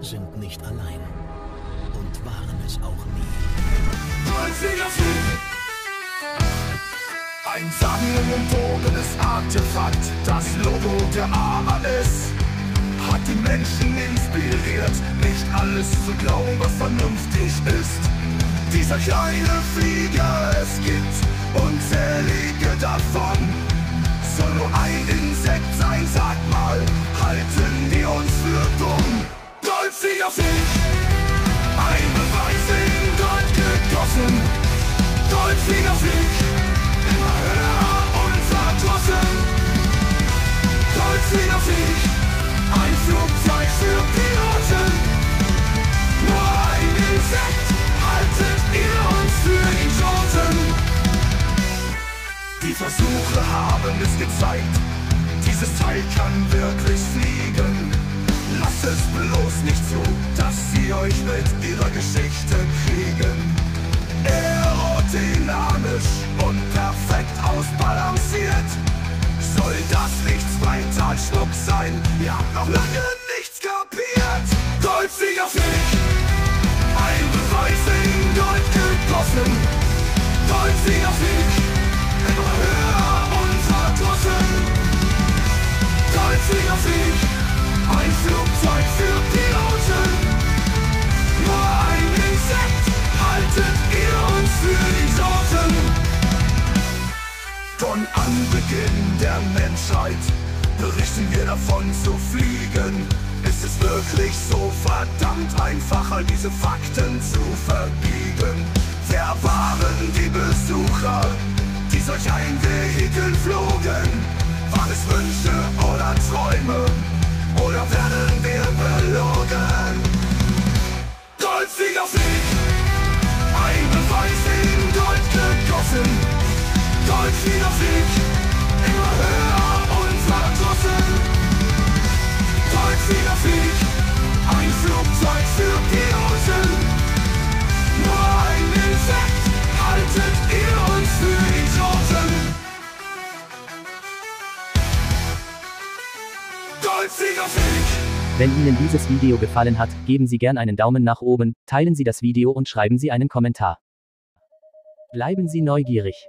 sind nicht allein. Und waren es auch nie. Ein sagenumwobenes Artefakt, das Logo der Amalis, hat die Menschen inspiriert, nicht alles zu glauben, was vernünftig ist. Dieser kleine Flieger, es gibt unzählige Goldsieger Fisch, ein Beweis in Gold gegossen. Goldsieger Fisch, immer höher und verdrossen. Goldsieger Fisch, ein Flugzeug für Piloten. Nur ein Insekt, haltet ihr uns für Idioten. Die Versuche haben es gezeigt, dieses Teil kann wirklich fliegen. Bloß nicht zu, dass sie euch mit ihrer Geschichte kriegen. Aerodynamisch und perfekt ausbalanciert. Soll das nichts weiter als Schmuck sein? Ihr habt noch lange nichts kapiert. Goldsieger Anbeginn der Menschheit berichten wir davon zu fliegen. Ist es wirklich so verdammt einfach, all diese Fakten zu verbiegen? Wer waren die Besucher, die solch ein Wenn Ihnen dieses Video gefallen hat, geben Sie gern einen Daumen nach oben, teilen Sie das Video und schreiben Sie einen Kommentar. Bleiben Sie neugierig.